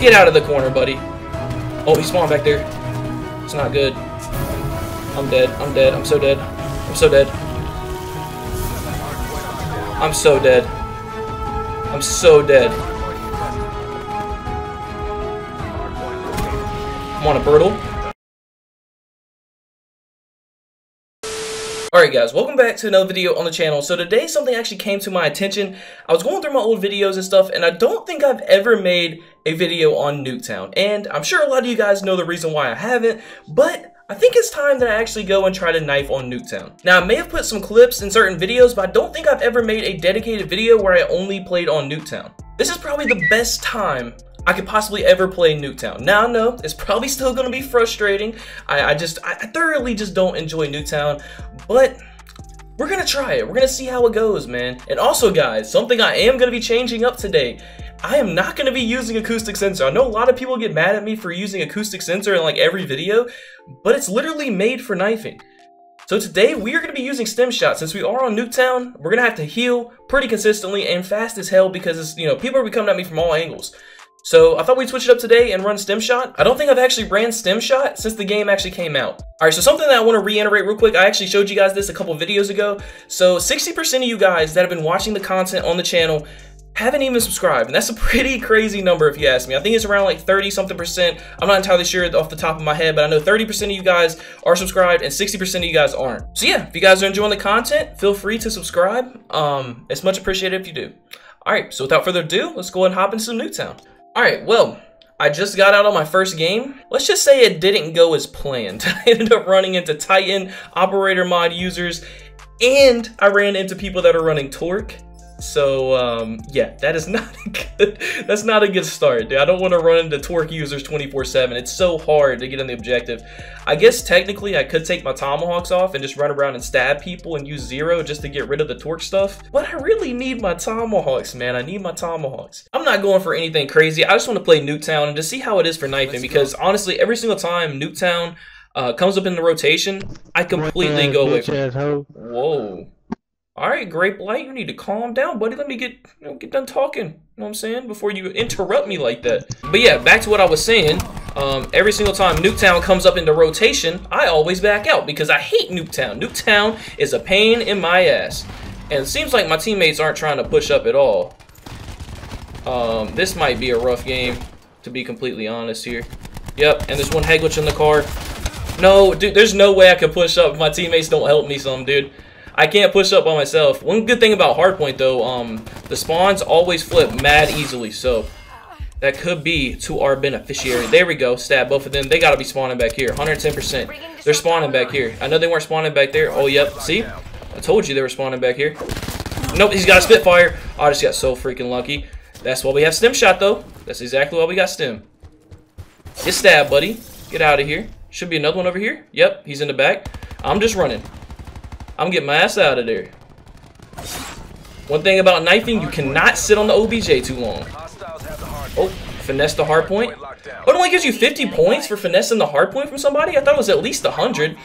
Get out of the corner, buddy. Oh, he spawned back there. It's not good. I'm dead. I'm dead. I'm so dead. I'm so dead. I'm so dead. I'm so dead. I'm on a brutal. Alright guys, welcome back to another video on the channel. So today something actually came to my attention. I was going through my old videos and stuff and I don't think I've ever made a video on Nuketown. And I'm sure a lot of you guys know the reason why I haven't, but I think it's time that I actually go and try to knife on Nuketown. Now, I may have put some clips in certain videos, but I don't think I've ever made a dedicated video where I only played on Nuketown. This is probably the best time I could possibly ever play Nuketown. Now, I know it's probably still to be frustrating. I, I just, I, thoroughly just don't enjoy Nuketown, but we're to try it. We're to see how it goes, man. And also, guys, something I am to be changing up today. I am not going to be using acoustic sensor. I know a lot of people get mad at me for using acoustic sensor in like every video, but it's literally made for knifing. So today we are going to be using Stim Shot. Since we are on Nuketown, we're going to have to heal pretty consistently and fast as hell because, you know, people are coming at me from all angles. So I thought we'd switch it up today and run Stim Shot. I don't think I've actually ran Stim Shot since the game actually came out. All right, so something that I want to reiterate real quick, I actually showed you guys this a couple videos ago. So 60% of you guys that have been watching the content on the channel haven't even subscribed, and that's a pretty crazy number if you ask me. I think it's around like 30 something percent. I'm not entirely sure off the top of my head, but I know 30% of you guys are subscribed and 60% of you guys aren't. So yeah, if you guys are enjoying the content, feel free to subscribe. Um, it's much appreciated if you do. All right, so without further ado, let's go and hop into some Nuketown. Alright, well, I just got out on my first game. Let's just say it didn't go as planned. I ended up running into Titan, Operator Mod users, and I ran into people that are running Torque. So um, yeah, that is not a good. That's not a good start. Dude. I don't want to run into Torque users 24/7. It's so hard to get on the objective. I guess technically I could take my tomahawks off and just run around and stab people and use zero just to get rid of the Torque stuff. But I really need my tomahawks, man. I need my tomahawks. I'm not going for anything crazy. I just want to play Nuketown and just see how it is for knifing because honestly, every single time Nuketown uh, comes up in the rotation, I completely go away from. Whoa. All right, Grape Light, you need to calm down, buddy. Let me get you know, get done talking. You know what I'm saying? Before you interrupt me like that. But yeah, back to what I was saying. Um, every single time Nuketown comes up into rotation, I always back out because I hate Nuketown. Nuketown is a pain in my ass. And it seems like my teammates aren't trying to push up at all. Um, this might be a rough game, to be completely honest here. Yep, and there's one head in the car. No, dude, there's no way I can push up my teammates don't help me some, dude. I can't push up by myself. One good thing about Hardpoint, though, um, the spawns always flip mad easily, so that could be to our beneficiary. There we go. Stab both of them. They got to be spawning back here. 110%. They're spawning back here. I know they weren't spawning back there. Oh, yep. See? I told you they were spawning back here. Nope, he's got a Spitfire. I just got so freaking lucky. That's why we have Stim Shot, though. That's exactly why we got Stim. Get stabbed, buddy. Get out of here. Should be another one over here. Yep, he's in the back. I'm just running. I'm getting my ass out of there. One thing about knifing, you cannot sit on the OBJ too long. Oh, finesse the hard point. Oh, it only gives you 50 points for finessing the hard point from somebody? I thought it was at least 100.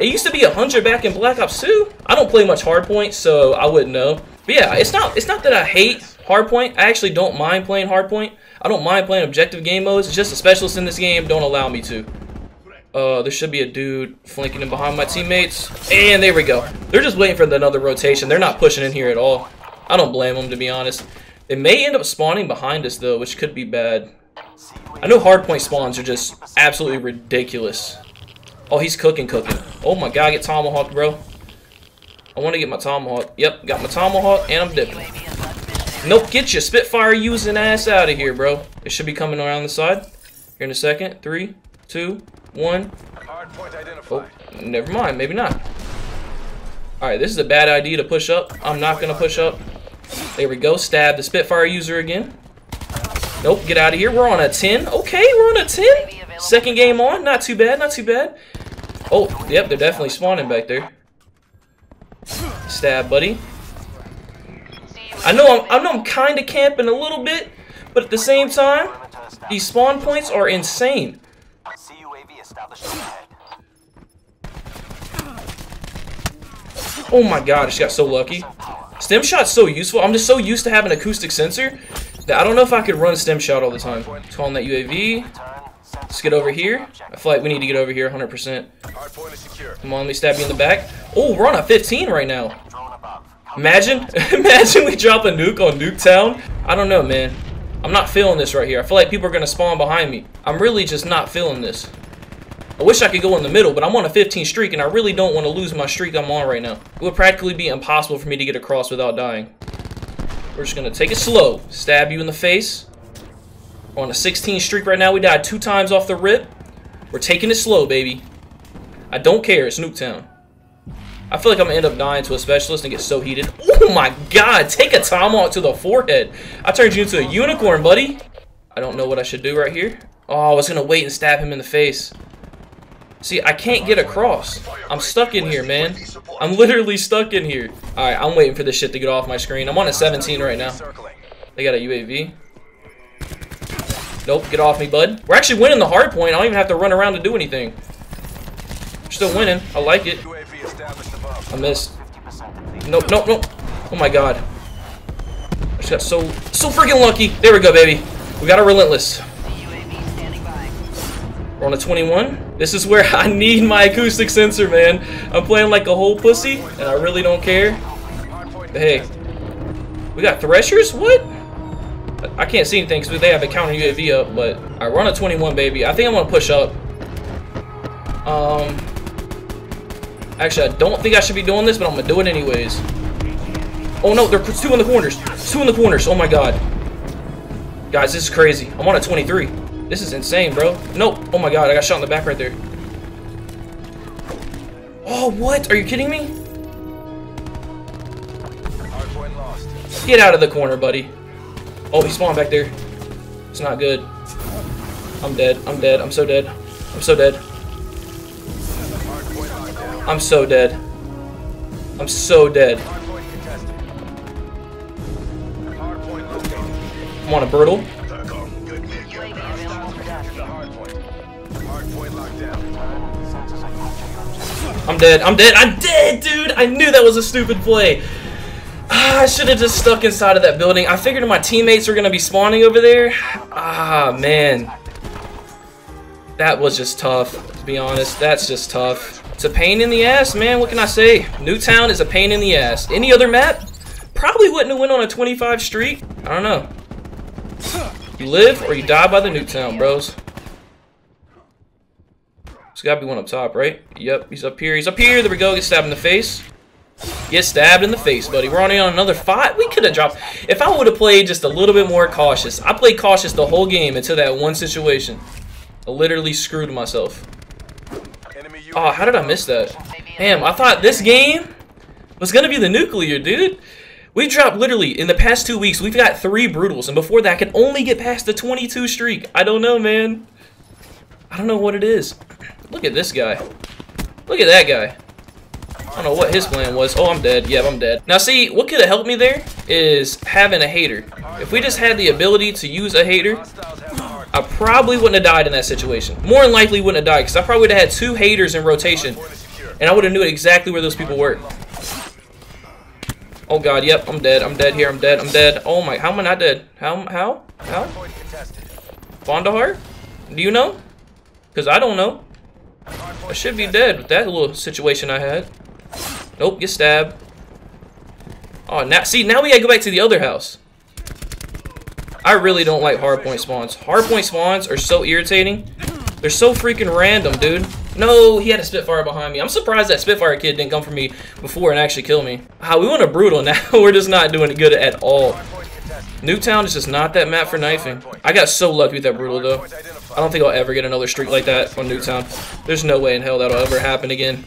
It used to be 100 back in Black Ops 2. I don't play much hardpoint, so I wouldn't know. But yeah, it's not it's not that I hate hardpoint. I actually don't mind playing hardpoint. I don't mind playing objective game modes. It's just the specialists in this game don't allow me to. Uh, there should be a dude flanking in behind my teammates. And there we go. They're just waiting for another rotation. They're not pushing in here at all. I don't blame them, to be honest. They may end up spawning behind us, though, which could be bad. I know hardpoint spawns are just absolutely ridiculous. Oh, he's cooking, cooking. Oh my god, I get tomahawk, bro. I want to get my tomahawk. Yep, got my tomahawk, and I'm dipping. Nope, get your Spitfire using ass out of here, bro. It should be coming around the side. Here in a second. Three, two, one. Oh, never mind. Maybe not. Alright, this is a bad idea to push up. I'm not going to push up. There we go. Stab the Spitfire user again. Nope, get out of here. We're on a 10. Okay, we're on a 10. Second game on. Not too bad, not too bad. Oh, yep, they're definitely spawning back there. Stab, buddy. I know I'm, I know I'm kind of camping a little bit, but at the same time, these spawn points are insane. Oh my god, I just got so lucky. Stim Shot's so useful. I'm just so used to having acoustic sensor that I don't know if I could run Stim Shot all the time. Calling that UAV. Let's get over here. I feel like we need to get over here 100%. Come on, let me stab you in the back. Oh, we're on a 15 right now. Imagine, imagine we drop a nuke on Nuketown. I don't know, man. I'm not feeling this right here. I feel like people are going to spawn behind me. I'm really just not feeling this. I wish I could go in the middle, but I'm on a 15 streak, and I really don't want to lose my streak I'm on right now. It would practically be impossible for me to get across without dying. We're just going to take it slow. Stab you in the face. We're on a 16 streak right now. We died two times off the rip. We're taking it slow, baby. I don't care. It's Nuketown. I feel like I'm going to end up dying to a specialist and get so heated. Oh my god, take a tomahawk to the forehead. I turned you into a unicorn, buddy. I don't know what I should do right here. Oh, I was going to wait and stab him in the face. See, I can't get across. I'm stuck in here, man. I'm literally stuck in here. Alright, I'm waiting for this shit to get off my screen. I'm on a 17 right now. They got a UAV. Nope, get off me, bud. We're actually winning the hard point. I don't even have to run around to do anything. We're still winning. I like it. I missed. Nope, nope, nope. Oh my god. I just got so, so freaking lucky. There we go, baby. We got a relentless. We're on a 21. This is where I need my acoustic sensor, man. I'm playing like a whole pussy, and I really don't care. Hey, we got threshers? What? I can't see anything because they have a counter UAV up, but I run a 21, baby. I think I'm going to push up. Um, Actually, I don't think I should be doing this, but I'm going to do it anyways. Oh no, there's two in the corners. Two in the corners. Oh my god. Guys, this is crazy. I'm on a 23. This is insane, bro. Nope. Oh my god, I got shot in the back right there. Oh, what? Are you kidding me? Get out of the corner, buddy. Oh, he spawned back there. It's not good. I'm dead. I'm dead. I'm so dead. I'm so dead. I'm so dead. I'm so dead. I'm on a brutal. I'm dead. I'm dead. I'm dead, dude. I knew that was a stupid play. Ah, I should have just stuck inside of that building. I figured my teammates were going to be spawning over there. Ah, man. That was just tough, to be honest. That's just tough. It's a pain in the ass, man. What can I say? Nuketown is a pain in the ass. Any other map? Probably wouldn't have went on a 25 streak. I don't know. You live or you die by the Nuketown, bros. Gotta be one up top, right? Yep, he's up here. He's up here. There we go. Get stabbed in the face. Get stabbed in the face, buddy. We're on another fight. We could have dropped. If I would have played just a little bit more cautious. I played cautious the whole game until that one situation. I literally screwed myself. Oh, how did I miss that? Damn, I thought this game was going to be the nuclear, dude. We dropped literally, in the past two weeks, we've got three brutals. And before that, I could only get past the 22 streak. I don't know, man. I don't know what it is. Look at this guy. Look at that guy. I don't know what his plan was. Oh, I'm dead. Yeah, I'm dead. Now, see, what could have helped me there is having a hater. If we just had the ability to use a hater, I probably wouldn't have died in that situation. More than likely wouldn't have died because I probably would have had two haters in rotation. And I would have knew exactly where those people were. Oh god, yep, I'm dead. I'm dead here. I'm dead. I'm dead. Oh my, how am I not dead? How? How? How? Bondahar? Do you know? Because I don't know. I should be dead with that little situation I had. Nope, get stabbed. Oh, now see, now we gotta go back to the other house. I really don't like hardpoint spawns. Hardpoint spawns are so irritating. They're so freaking random, dude. No, he had a Spitfire behind me. I'm surprised that Spitfire kid didn't come for me before and actually kill me. Ah, we want a Brutal now. We're just not doing it good at all. Nuketown is just not that map for knifing. I got so lucky with that Brutal, though. I don't think I'll ever get another streak like that on Nuketown. There's no way in hell that'll ever happen again.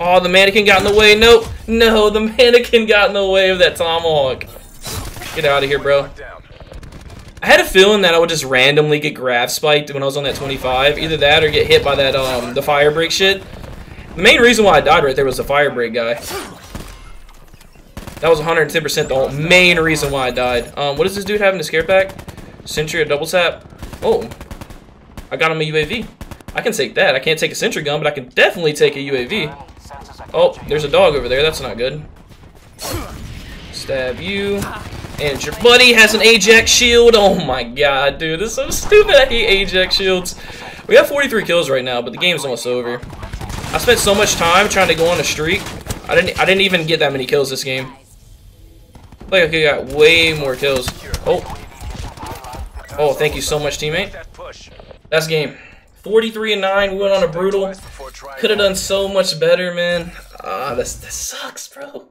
Oh, the mannequin got in the way. Nope. No, the mannequin got in the way of that tomahawk. Get out of here, bro. I had a feeling that I would just randomly get grav spiked when I was on that 25. Either that or get hit by that, um, the fire break shit. The main reason why I died right there was the fire break guy. That was 110% the main reason why I died. Um, what does this dude have in his scare pack? Sentry or double tap? Oh. I got him a UAV. I can take that. I can't take a sentry gun, but I can definitely take a UAV. Oh, there's a dog over there. That's not good. Stab you. And your buddy has an Ajax shield. Oh my god, dude. This is so stupid. I hate Ajax shields. We have 43 kills right now, but the game's almost over. I spent so much time trying to go on a streak. I didn't I didn't even get that many kills this game. Like I got way more kills. Oh. Oh, thank you so much, teammate. That's game. 43 and 9. We went on a brutal. Could have done so much better, man. Ah, this this sucks, bro.